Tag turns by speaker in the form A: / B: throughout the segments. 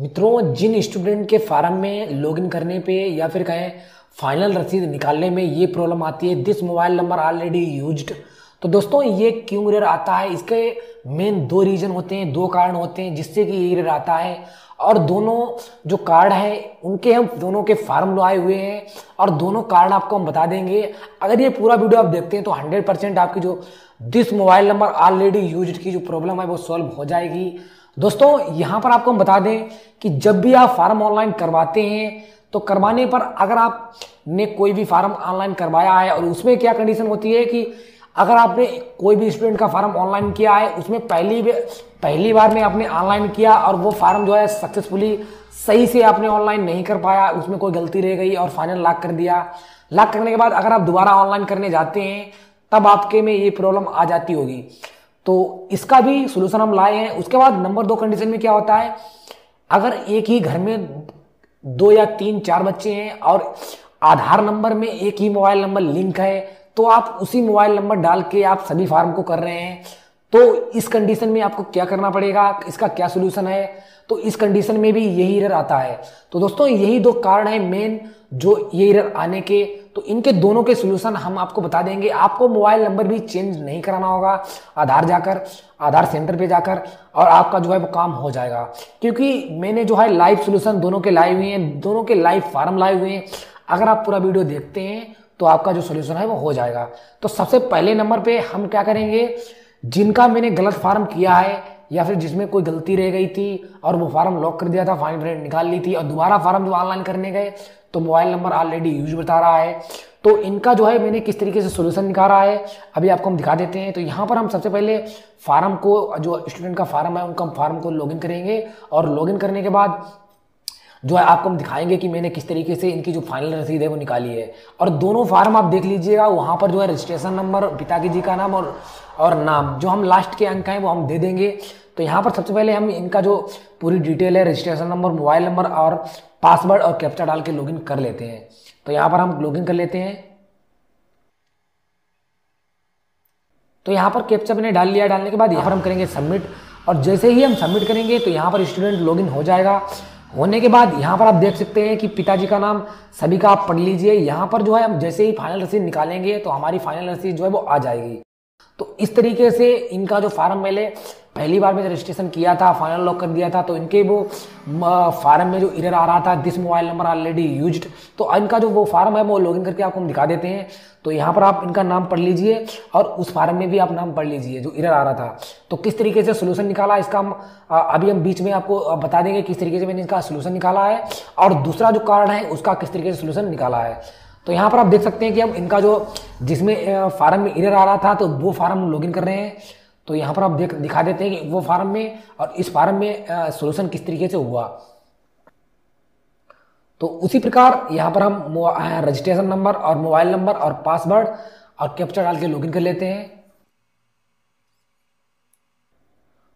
A: मित्रों, जिन स्टूडेंट के फार्म में लॉगिन करने पे या फिर कहें फाइनल रसीद निकालने में ये प्रॉब्लम आती है this mobile number already used तो दोस्तों, ये क्यों एरर आता है? इसके मेन दो रीजन होते हैं, दो कारण होते हैं जिससे कि ये एरर आता है। और दोनों जो कार्ड है, उनके हम दोनों के फार्म लाए हुए हैं। और दोनों कार्ड आपको हम बता देंगे। अगर ये पूरा वीडियो आप देखते हैं तो 100 परसेंट आपकी जो this mobile number already use की जो प्रॉब्लम है वो सॉल्व हो जाएगी। दोस्तों, यहाँ पर आपको हम बता दें कि जब भी आप फार्म ऑनलाइन करवाते हैं तो करवाने पर अगर आपने कोई भी फार्म ऑनलाइन करवाया है और उसमें क्या कंडीशन होती है कि अगर आपने कोई भी स्टूडेंट का फार्म ऑनलाइन किया है, उसमें पहली पहली बार में आपने ऑनलाइन किया और वो फार्म जो है सक्सेसफुली सही से आपने ऑनलाइन नहीं कर पाया, उसमें कोई गलती रह गई और फाइनल लॉक कर दिया। लॉक करने के बाद अगर आप दोबारा ऑनलाइन करने जाते हैं तब आपके में ये प्रॉब्लम आ जाती होगी। तो इसका भी सोल्यूशन हम लाए हैं। उसके बाद नंबर दो कंडीशन में क्या होता है? अगर एक ही घर में दो या तीन, चार बच्चे हैं और आधार नंबर में एक ही मोबाइल नंबर लिंक है तो आप उसी मोबाइल नंबर डाल के आप सभी फार्म को कर रहे हैं। तो इस कंडीशन में आपको क्या करना पड़ेगा? इसका क्या सोल्यूशन है? तो इस कंडीशन में भी यही एरर आता है। तो दोस्तों, यही दो कारण है। मेन जो ये एरर आने के तो इनके दोनों के सोल्यूशन हम आपको बता देंगे। आपको मोबाइल नंबर भी चेंज नहीं कराना होगा। आधार जाकर, आधार सेंटर पे जाकर और आपका जो है वो काम हो जाएगा। क्योंकि मैंने जो है लाइव सोल्यूशन दोनों के लाए हुए हैं, दोनों के लाइव फार्म लाए हुए हैं। अगर आप पूरा वीडियो देखते हैं तो आपका जो सोल्यूशन है वो हो जाएगा। तो सबसे पहले नंबर पर हम क्या करेंगे? जिनका मैंने गलत फार्म किया है या फिर जिसमें कोई गलती रह गई थी और वो फार्म लॉक कर दिया था फाइन प्रिंट निकाल ली थी और दोबारा फार्म जो ऑनलाइन करने गए तो मोबाइल नंबर ऑलरेडी यूज़ बता रहा है। तो इनका जो है मैंने किस तरीके से सोल्यूशन निकाला है, अभी आपको हम दिखा देते हैं। तो यहाँ पर हम सबसे पहले फार्म को, जो स्टूडेंट का फार्म है, उनका हम फार्म को लॉगिन करेंगे और लॉगिन करने के बाद जो है आपको हम दिखाएँगे कि मैंने किस तरीके से इनकी जो फाइनल रसीद है वो निकाली है। और दोनों फार्म आप देख लीजिएगा, वहाँ पर जो है रजिस्ट्रेशन नंबर पिता जी का नाम और और नाम। जो हम लास्ट के अंक हैं, वो हम दे देंगे। तो यहाँ पर सबसे पहले हम इनका जो पूरी डिटेल है रजिस्ट्रेशन नंबर मोबाइल नंबर और पासवर्ड और कैप्चा डाल के लॉगिन कर लेते हैं। तो यहाँ पर हम लॉगिन कर लेते हैं। तो यहाँ पर कैप्चा मैंने डाल लिया, डालने के बाद यहाँ पर हम करेंगे सबमिट और जैसे ही हम सबमिट करेंगे तो यहाँ पर स्टूडेंट लॉगिन हो जाएगा। होने के बाद यहाँ पर आप देख सकते हैं कि पिताजी का नाम सभी का आप पढ़ लीजिए। यहाँ पर जो है हम जैसे ही फाइनल रसीद निकालेंगे तो हमारी फाइनल रसीद जो है वो आ जाएगी। तो इस तरीके से इनका जो फार्म मैंने पहली बार में रजिस्ट्रेशन किया था फाइनल लॉक कर दिया था तो इनके वो फार्म में जो इरर आ रहा था this mobile number already used तो इनका जो वो फार्म है, वो लॉगिन करके आपको हम दिखा देते हैं। तो यहाँ पर आप इनका नाम पढ़ लीजिए और उस फार्म में भी आप नाम पढ़ लीजिए, जो इरर आ रहा था। तो किस तरीके से सोल्यूशन निकाला, इसका हम अभी हम बीच में आपको बता देंगे किस तरीके से मैंने इसका सोल्यूशन निकाला है। और दूसरा जो कारण है, उसका किस तरीके से सोल्यूशन निकाला है। तो यहाँ पर आप देख सकते हैं कि हम इनका जो जिसमें फार्म में इरर आ रहा था तो वो फार्म लॉग इन कर रहे हैं। तो यहाँ पर आप देख, दिखा देते हैं कि वो फार्म में और इस फार्म में सोल्यूशन किस तरीके से हुआ। तो उसी प्रकार यहाँ पर हम रजिस्ट्रेशन नंबर और मोबाइल नंबर और पासवर्ड और कैप्चर डाल के लॉगिन कर लेते हैं।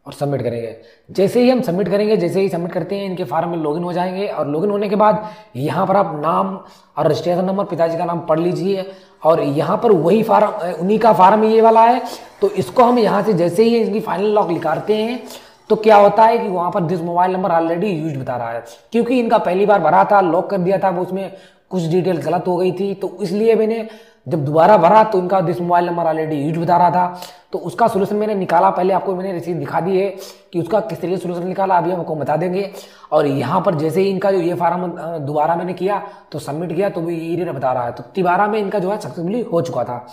A: और सबमिट करेंगे। जैसे ही हम सबमिट करेंगे, जैसे ही सबमिट करते हैं, इनके फार्म में लॉगिन हो जाएँगे और लॉगिन होने के बाद यहाँ पर आप नाम और रजिस्ट्रेशन नंबर पिताजी का नाम पढ़ लीजिए और यहाँ पर वही फार्म उन्हीं का फार्म ये वाला है। तो इसको हम यहाँ से जैसे ही इनकी फाइनल लॉक लिखाते हैं तो क्या होता है कि वहाँ पर this mobile number already use बता रहा है। क्योंकि इनका पहली बार भरा था लॉक कर दिया था, वो उसमें कुछ डिटेल गलत हो गई थी तो इसलिए मैंने जब दोबारा भरा तो इनका this mobile number already use बता रहा था। तो उसका सोल्यूशन मैंने निकाला। पहले आपको मैंने रिसीव दिखा दी है कि उसका किस तरीके से सोल्यूशन निकाला। अभी हम आपको बता देंगे। और यहाँ पर जैसे ही इनका जो ये फार्म दोबारा मैंने किया तो सबमिट किया तो ये बता रहा है। तो तिबारा में इनका जो है सक्सेसफुली हो चुका था।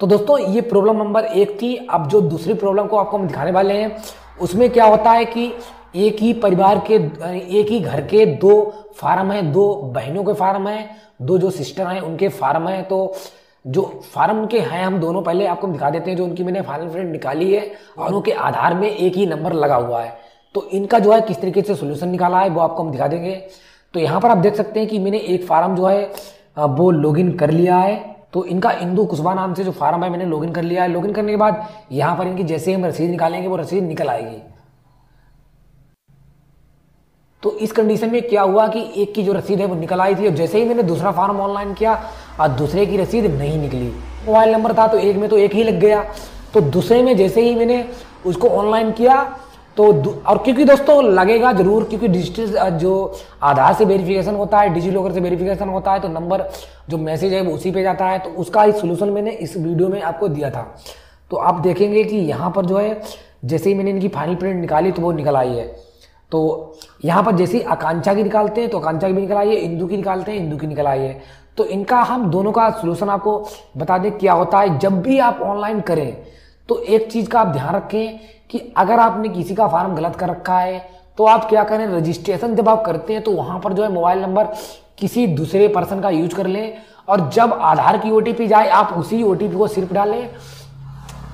A: तो दोस्तों, ये प्रॉब्लम नंबर एक थी। अब जो दूसरी प्रॉब्लम को आपको हम दिखाने वाले हैं, उसमें क्या होता है कि एक ही परिवार के एक ही घर के दो फार्म है, दो बहनों के फार्म है, दो जो सिस्टर हैं, उनके फार्म है। तो जो फार्म के हैं, हम दोनों पहले आपको दिखा देते हैं जो उनकी मैंने फाइनल प्रिंट निकाली है और उनके आधार में एक ही नंबर लगा हुआ है। तो इनका जो है किस तरीके से सोल्यूशन निकाला है, वो आपको हम दिखा देंगे। तो यहाँ पर आप देख सकते हैं कि मैंने एक फार्म जो है वो लॉगिन कर लिया है। तो इनका इंदू कुशवा नाम से जो फार्म है, मैंने लॉगिन कर लिया है। लॉगिन करने के बाद यहाँ पर इनकी जैसे हम रसीद निकालेंगे, वो रसीद निकल आएगी। तो इस कंडीशन में क्या हुआ कि एक की जो रसीद है वो निकल आई थी और जैसे ही मैंने दूसरा फार्म ऑनलाइन किया और दूसरे की रसीद नहीं निकली। मोबाइल नंबर था तो एक में तो एक ही लग गया। तो दूसरे में जैसे ही मैंने उसको ऑनलाइन किया तो और क्योंकि दोस्तों लगेगा ज़रूर क्योंकि डिजिटल जो आधार से वेरिफिकेशन होता है डिजी लॉकर से वेरिफिकेशन होता है तो नंबर जो मैसेज है वो उसी पे जाता है। तो उसका ही सोल्यूशन मैंने इस वीडियो में आपको दिया था। तो आप देखेंगे कि यहाँ पर जो है, जैसे ही मैंने इनकी फाइनल प्रिंट निकाली तो वो निकल आई है। तो यहाँ पर जैसे आकांक्षा की निकालते हैं तो आकांक्षा की भी निकल है, इंदू की निकालते हैं, इंदू की निकल है। तो इनका हम दोनों का सोल्यूशन आपको बता दें क्या होता है। जब भी आप ऑनलाइन करें तो एक चीज़ का आप ध्यान रखें कि अगर आपने किसी का फॉर्म गलत कर रखा है तो आप क्या करें रजिस्ट्रेशन जब आप करते हैं तो वहाँ पर जो है मोबाइल नंबर किसी दूसरे पर्सन का यूज़ कर लें और जब आधार की ओटीपी जाए, आप उसी ओटीपी को सिर्फ़ डालें,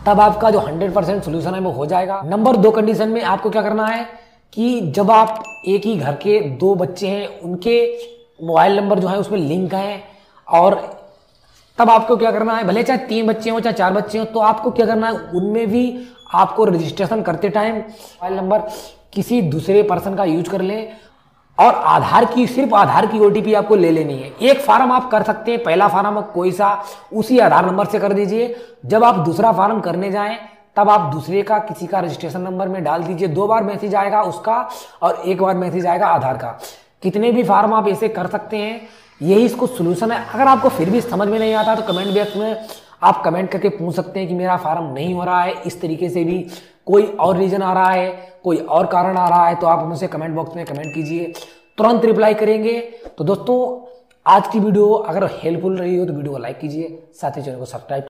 A: तब आपका जो 100 परसेंट सोल्यूशन है वो हो जाएगा। नंबर दो कंडीशन में आपको क्या करना है? कि जब आप एक ही घर के दो बच्चे हैं, उनके मोबाइल नंबर जो है उसमें लिंक है और तब आपको क्या करना है? भले चाहे तीन बच्चे हो, चाहे चार बच्चे हो तो आपको क्या करना है? उनमें भी आपको रजिस्ट्रेशन करते टाइम मोबाइल नंबर किसी दूसरे पर्सन का यूज़ कर लें और आधार की, सिर्फ़ आधार की ओटीपी आपको ले लेनी है। एक फार्म आप कर सकते हैं, पहला फार्म कोई सा, उसी आधार नंबर से कर दीजिए। जब आप दूसरा फार्म करने जाएँ तब आप दूसरे का, किसी का रजिस्ट्रेशन नंबर में डाल दीजिए, दो बार मैसेज आएगा उसका और एक बार मैसेज आएगा आधार का। कितने भी फार्म आप ऐसे कर सकते हैं, यही इसको सोल्यूशन है। अगर आपको फिर भी समझ में नहीं आता तो कमेंट बॉक्स में आप कमेंट करके पूछ सकते हैं कि मेरा फार्म नहीं हो रहा है, इस तरीके से भी कोई और रीजन आ रहा है, कोई और कारण आ रहा है तो आप मुझसे कमेंट बॉक्स में कमेंट कीजिए। तुरंत रिप्लाई करेंगे। तो दोस्तों, आज की वीडियो अगर हेल्पफुल रही हो तो वीडियो को लाइक कीजिए, साथ ही चैनल को सब्सक्राइब